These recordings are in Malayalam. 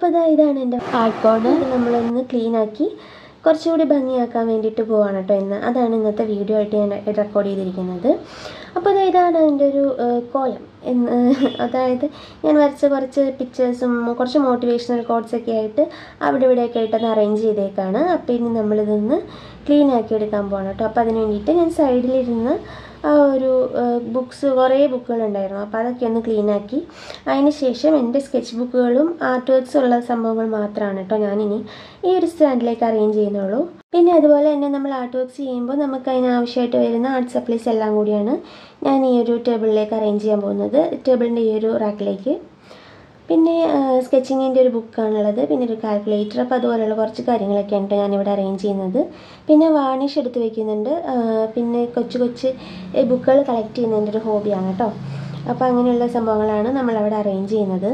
അപ്പോൾ ഇതാ ഇതാണ് എന്റെ ആൾക്കോട് നമ്മളൊന്ന് ക്ലീൻ ആക്കി കുറച്ചുകൂടി ഭംഗിയാക്കാൻ വേണ്ടിയിട്ട് പോവാണ് കേട്ടോ ഇന്ന്. അതാണ് ഇന്നത്തെ വീഡിയോ ആയിട്ട് ഞാൻ റെക്കോർഡ് ചെയ്തിരിക്കുന്നത്. അപ്പോൾ അതാ ഇതാണ് എന്റെ ഒരു കോലം. എന്ന് അതായത് ഞാൻ വരച്ച കുറച്ച് പിക്ചേഴ്സും കുറച്ച് മോട്ടിവേഷണൽ കോഡ്സൊക്കെ ആയിട്ട് അവിടെ ഇവിടെയൊക്കെ ആയിട്ടൊന്ന് അറേഞ്ച് ചെയ്തേക്കാണ്. അപ്പോൾ ഇനി നമ്മളിതൊന്ന് ക്ലീൻ ആക്കി എടുക്കാൻ പോകണം കേട്ടോ. അപ്പോൾ അതിന് വേണ്ടിയിട്ട് ഞാൻ സൈഡിലിരുന്ന് ഒരു ബുക്ക്സ് കുറേ ബുക്കുകൾ ഉണ്ടായിരുന്നു. അപ്പോൾ അതൊക്കെ ഒന്ന് ക്ലീൻ ആക്കി. അതിന് ശേഷം എന്റെ സ്കെച്ച് ബുക്കുകളും ആർട്ട് വർക്ക്സ് ഉള്ള സംഭവങ്ങൾ മാത്രമാണ് കേട്ടോ ഞാനിനി ഈ ഒരു സ്റ്റാൻഡിലേക്ക് അറേഞ്ച് ചെയ്യുന്നുള്ളൂ. പിന്നെ അതുപോലെ തന്നെ നമ്മൾ ആർട്ട് വർക്ക്സ് ചെയ്യുമ്പോൾ നമുക്ക് അതിനാവശ്യമായിട്ട് വരുന്ന ആർട്ട് സപ്ലൈസ് എല്ലാം കൂടിയാണ് ഞാൻ ഈ ഒരു ടേബിളിലേക്ക് അറേഞ്ച് ചെയ്യാൻ പോകുന്നത്. ടേബിളിന്റെ ഈ ഒരു റാക്കിലേക്ക് പിന്നെ സ്കെച്ചിങ്ങിന്റെ ഒരു ബുക്കാണുള്ളത് പിന്നെ ഒരു കാൽക്കുലേറ്റർ അപ്പോൾ അതുപോലെയുള്ള കുറച്ച് കാര്യങ്ങളൊക്കെയാണ് കേട്ടോ ഞാനിവിടെ അറേഞ്ച് ചെയ്യുന്നത്. പിന്നെ വാണിഷ് എടുത്ത് വയ്ക്കുന്നുണ്ട് പിന്നെ കൊച്ചു കൊച്ച് ബുക്കുകൾ കളക്ട് ചെയ്യുന്നതിന്റെ ഒരു ഹോബിയാണ് കേട്ടോ അപ്പോൾ അങ്ങനെയുള്ള സംഭവങ്ങളാണ് നമ്മളവിടെ അറേഞ്ച് ചെയ്യുന്നത്.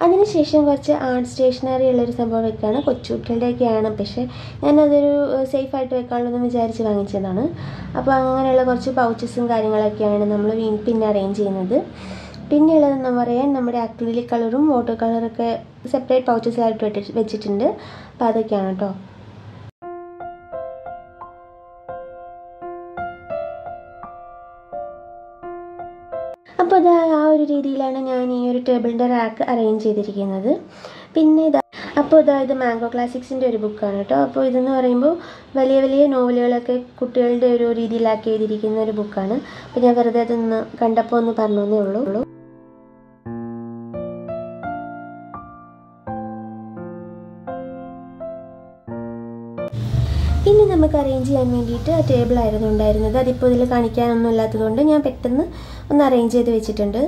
അതിനുശേഷം കുറച്ച് ആർട്ട് സ്റ്റേഷനറി ഉള്ളൊരു സംഭവം വെക്കുകയാണ് കൊച്ചുകുട്ടികളുടെയൊക്കെയാണ്. പക്ഷേ ഞാനതൊരു സേഫ് ആയിട്ട് വെക്കാനുള്ളതെന്ന് വിചാരിച്ച് വാങ്ങിച്ചതാണ്. അപ്പോൾ അങ്ങനെയുള്ള കുറച്ച് പൗച്ചസും കാര്യങ്ങളൊക്കെയാണ് നമ്മൾ പിന്നെ അറേഞ്ച് ചെയ്യുന്നത്. പിന്നെ ഉള്ളതെന്ന് പറയാൻ നമ്മുടെ അക്രിലിക് കളറും വാട്ടർ കളറൊക്കെ സെപ്പറേറ്റ് പൗച്ചസിലായിട്ട് വെട്ടി വെച്ചിട്ടുണ്ട്. അപ്പോൾ അതൊക്കെയാണ് കേട്ടോ അപ്പോൾ ഇത് ആ ഒരു രീതിയിലാണ് ഞാൻ ഈ ഒരു ടേബിളിന്റെ റാക്ക് അറേഞ്ച് ചെയ്തിരിക്കുന്നത്. പിന്നെ ഇതാ അപ്പോൾ ഇതാ ഇത് മാംഗോ ക്ലാസിക്സിന്റെ ഒരു ബുക്കാണ് കേട്ടോ അപ്പോൾ ഇതെന്ന് പറയുമ്പോൾ വലിയ വലിയ നോവലുകളൊക്കെ കുട്ടികളുടെ ഒരു രീതിയിലാക്കി എഴുതിയിരിക്കുന്ന ഒരു ബുക്കാണ് അപ്പോൾ ഞാൻ വെറുതെ അതൊന്ന് കണ്ടപ്പോൾ ഒന്ന് പറഞ്ഞേ ഉള്ളൂ. ഇനി നമുക്ക് അറേഞ്ച് ചെയ്യാൻ വേണ്ടിയിട്ട് ആ ടേബിളായിരുന്നു ഉണ്ടായിരുന്നത്. അതിപ്പോൾ ഇതിൽ കാണിക്കാനൊന്നും ഇല്ലാത്തതുകൊണ്ട് ഞാൻ പെട്ടെന്ന് ഒന്ന് അറേഞ്ച് ചെയ്ത് വെച്ചിട്ടുണ്ട്.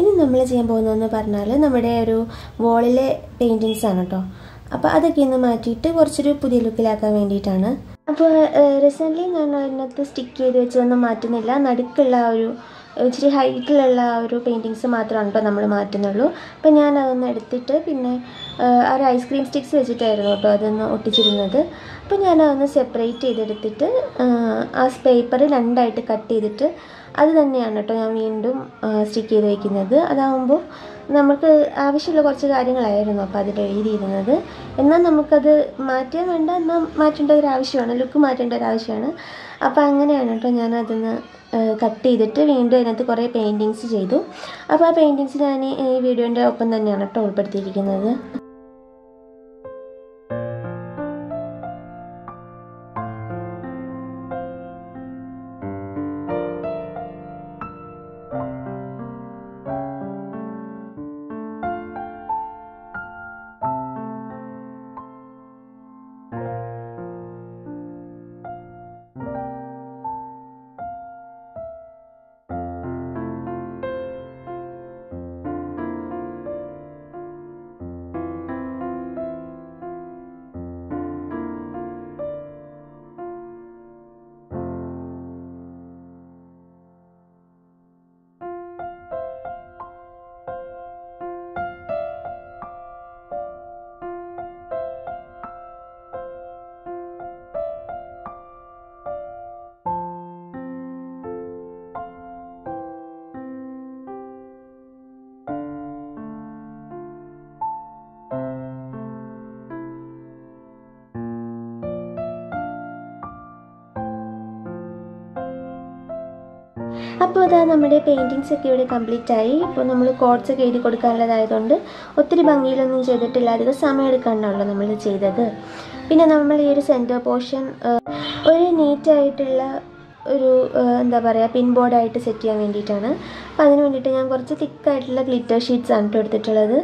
ഇനി നമ്മൾ ചെയ്യാൻ പോകുന്നതെന്ന് പറഞ്ഞാൽ നമ്മുടെ ഒരു വോളിലെ പെയിന്റിങ്സ് ആണ് കേട്ടോ അപ്പോൾ അതൊക്കെ ഇന്ന് മാറ്റിയിട്ട് കുറച്ചൊരു പുതിയ ലുക്കിലാക്കാൻ വേണ്ടിയിട്ടാണ്. അപ്പോൾ റീസെന്റ്ലി ഞാൻ അതിനകത്ത് സ്റ്റിക്ക് ചെയ്ത് വെച്ചതൊന്നും മാറ്റുന്നില്ല. നടുക്കുള്ള ഒരു ഇച്ചിരി ഹൈറ്റിലുള്ള ആ ഒരു പെയിന്റിങ്സ് മാത്രമാണ് കേട്ടോ നമ്മൾ മാറ്റുന്നുള്ളൂ. അപ്പം ഞാൻ അതൊന്ന് എടുത്തിട്ട് പിന്നെ ആ, ഒരു ഐസ്ക്രീം സ്റ്റിക്സ് വെച്ചിട്ടായിരുന്നു കേട്ടോ അതൊന്ന് ഒട്ടിച്ചിരുന്നത്. അപ്പോൾ ഞാൻ അതൊന്ന് സെപ്പറേറ്റ് ചെയ്തെടുത്തിട്ട് ആ പേപ്പർ രണ്ടായിട്ട് കട്ട് ചെയ്തിട്ട് അത് തന്നെയാണ് കേട്ടോ ഞാൻ വീണ്ടും സ്റ്റിക്ക് ചെയ്ത് വയ്ക്കുന്നത് അതാകുമ്പോൾ നമുക്ക് ആവശ്യമുള്ള കുറച്ച് കാര്യങ്ങളായിരുന്നു അപ്പോൾ അതിൽ എഴുതിയിരുന്നത്. എന്നാൽ നമുക്കത് മാറ്റാൻ വേണ്ട എന്നാൽ മാറ്റേണ്ട ഒരു ആവശ്യമാണ് ലുക്ക് മാറ്റേണ്ട ഒരു ആവശ്യമാണ്. അപ്പോൾ അങ്ങനെയാണ് കേട്ടോ ഞാൻ അതൊന്ന് കട്ട് ചെയ്തിട്ട് വീണ്ടും അതിനകത്ത് കുറേ പെയിന്റിങ്സ് ചെയ്തു. അപ്പോൾ ആ പെയിന്റിങ്സ് ഞാൻ ഈ വീഡിയോന്റെ ഒപ്പം തന്നെയാണ് കേട്ടോ ഉൾപ്പെടുത്തിയിരിക്കുന്നത്. അപ്പോൾ അതാ നമ്മുടെ പെയിന്റിങ്സ് ഒക്കെ ഇവിടെ കംപ്ലീറ്റ് ആയി. ഇപ്പോൾ നമ്മൾ കോഡ്സ് ഒക്കെ എഴുതി കൊടുക്കാനുള്ളതായതുകൊണ്ട് ഒത്തിരി ഭംഗിയിലൊന്നും ചെയ്തിട്ടില്ല. അധികം സമയം എടുക്കാണ്ടാണല്ലോ നമ്മൾ ചെയ്തത്. പിന്നെ നമ്മൾ ഈ ഒരു സെന്റർ പോർഷൻ ഒരു നീറ്റായിട്ടുള്ള ഒരു എന്താ പറയുക പിൻ ബോർഡായിട്ട് സെറ്റ് ചെയ്യാൻ വേണ്ടിയിട്ടാണ്. അപ്പോൾ അതിന് വേണ്ടിയിട്ട് ഞാൻ കുറച്ച് തിക്കായിട്ടുള്ള ഗ്ലിറ്റർ ഷീറ്റ്സ് ആണ് എടുത്തിട്ടുള്ളത്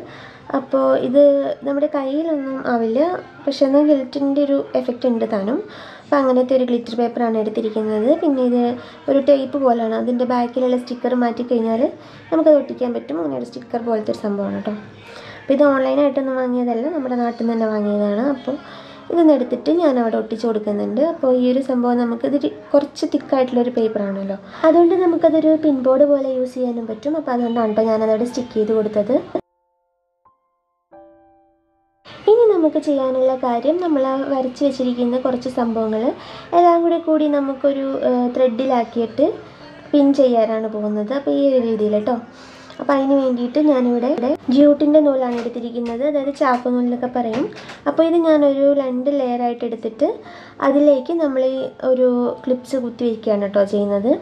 അപ്പോൾ ഇത് നമ്മുടെ കയ്യിലൊന്നും ആവില്ല. പക്ഷെ എന്നാൽ ഗിൽറ്റിന്റെ ഒരു എഫക്റ്റ് ഉണ്ട് താനും. അപ്പോൾ അങ്ങനത്തെ ഒരു ഗ്ലിറ്റർ പേപ്പറാണ് എടുത്തിരിക്കുന്നത്. പിന്നെ ഇത് ഒരു ടേപ്പ് പോലെയാണ് അതിന്റെ ബാക്കിലുള്ള സ്റ്റിക്കർ മാറ്റി കഴിഞ്ഞാൽ നമുക്കത് ഒട്ടിക്കാൻ പറ്റും. അങ്ങനെ ഒരു സ്റ്റിക്കർ പോലത്തെ ഒരു സംഭവമാണ് കേട്ടോ. അപ്പോൾ ഇത് ഓൺലൈനായിട്ടൊന്നും വാങ്ങിയതല്ല. നമ്മുടെ നാട്ടിൽ നിന്ന് തന്നെ വാങ്ങിയതാണ്. അപ്പോൾ ഇതൊന്ന് എടുത്തിട്ട് ഞാൻ അവിടെ ഒട്ടിച്ചു കൊടുക്കുന്നുണ്ട്. അപ്പോൾ ഈ ഒരു സംഭവം നമുക്ക് നമുക്കിത് കുറച്ച് തിക്കായിട്ടുള്ളൊരു പേപ്പറാണല്ലോ അതുകൊണ്ട് നമുക്കതൊരു പിൻ ബോർഡ് പോലെ യൂസ് ചെയ്യാനും പറ്റും. അപ്പോൾ അതുകൊണ്ടാണ് കേട്ടോ ഞാനതവിടെ സ്റ്റിക്ക് ചെയ്ത് കൊടുത്തത്. നമുക്ക് ചെയ്യാനുള്ള കാര്യം നമ്മൾ ആ വരച്ച് വെച്ചിരിക്കുന്ന കുറച്ച് സംഭവങ്ങൾ എല്ലാം കൂടെ കൂടി നമുക്കൊരു ത്രെഡിലാക്കിയിട്ട് പിൻ ചെയ്യാനാണ് പോകുന്നത്. അപ്പോൾ ഈ ഒരു രീതിയിൽ കേട്ടോ അപ്പോൾ അതിന് വേണ്ടിയിട്ട് ഞാനിവിടെ ഇവിടെ ജ്യൂട്ടിന്റെ നൂലാണ് എടുത്തിരിക്കുന്നത്. അതായത് ചാപ്പ് നൂലെന്നൊക്കെ പറയും. അപ്പോൾ ഇത് ഞാനൊരു രണ്ട് ലെയറായിട്ട് എടുത്തിട്ട് അതിലേക്ക് നമ്മൾ ഈ ഒരു ക്ലിപ്സ് കുത്തി വയ്ക്കുകയാണ് കേട്ടോ ചെയ്യുന്നത്.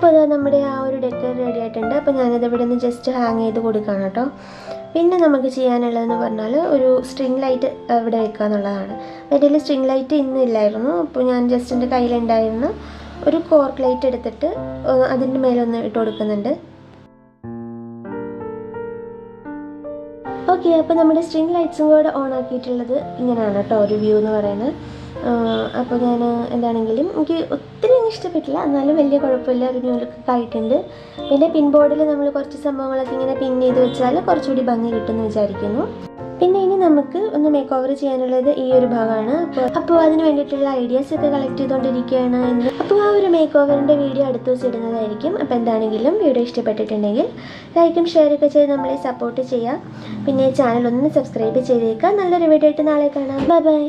അപ്പോൾ അത് നമ്മുടെ ആ ഒരു ഡെക്കർ റെഡി ആയിട്ടുണ്ട്. അപ്പോൾ ഞാനത് ഇവിടെ നിന്ന് ജസ്റ്റ് ഹാങ് ചെയ്ത് കൊടുക്കുകയാണ് കേട്ടോ. പിന്നെ നമുക്ക് ചെയ്യാനുള്ളതെന്ന് പറഞ്ഞാൽ ഒരു സ്ട്രിങ് ലൈറ്റ് ഇവിടെ വെക്കുക എന്നുള്ളതാണ്. എന്റെ സ്ട്രിങ് ലൈറ്റ് ഇന്നില്ലായിരുന്നു അപ്പോൾ ഞാൻ ജസ്റ്റ് എന്റെ കയ്യിലുണ്ടായിരുന്നു ഒരു കോർക്ക് ലൈറ്റ് എടുത്തിട്ട് അതിന്റെ മേലൊന്ന് ഇട്ട് കൊടുക്കുന്നുണ്ട്. ഓക്കെ അപ്പോൾ നമ്മുടെ സ്ട്രിങ് ലൈറ്റ്സും കൂടെ ഓൺ ആക്കിയിട്ടുള്ളത് ഇങ്ങനെയാണ് കേട്ടോ ഒരു വ്യൂ എന്ന് പറയുന്നത്. അപ്പോൾ ഞാൻ എന്താണെങ്കിലും എനിക്ക് ഒത്തിരി ഇഷ്ടപ്പെട്ടില്ല. എന്നാലും വലിയ കുഴപ്പമില്ല. ഒരു ന്യൂ ലുക്ക് ആയിട്ടുണ്ട്. പിന്നെ പിൻ ബോർഡിൽ നമ്മൾ കുറച്ച് സംഭവങ്ങളൊക്കെ ഇങ്ങനെ പിൻ ചെയ്ത് വെച്ചാൽ കുറച്ചുകൂടി ഭംഗി കിട്ടുമെന്ന് വിചാരിക്കുന്നു. പിന്നെ ഇനി നമുക്ക് ഒന്ന് മേക്ക് ഓവർ ചെയ്യാനുള്ളത് ഈ ഒരു ഭാഗമാണ്. അപ്പോൾ അപ്പോൾ അതിന് വേണ്ടിയിട്ടുള്ള ഐഡിയാസ് ഒക്കെ കളക്ട് ചെയ്തുകൊണ്ടിരിക്കുകയാണ് എന്ന് അപ്പോൾ ആ ഒരു മേക്ക് ഓവറിന്റെ വീഡിയോ അടുത്ത ദിവസം ഇടുന്നതായിരിക്കും. അപ്പോൾ എന്താണെങ്കിലും വീഡിയോ ഇഷ്ടപ്പെട്ടിട്ടുണ്ടെങ്കിൽ ലൈക്കും ഷെയർ ഒക്കെ ചെയ്ത് നമ്മളെ സപ്പോർട്ട് ചെയ്യുക. പിന്നെ ചാനൽ ഒന്ന് സബ്സ്ക്രൈബ് ചെയ്തേക്കുക. നല്ലൊരു വീഡിയോ ആയിട്ട് നാളെ കാണാം. Bye bye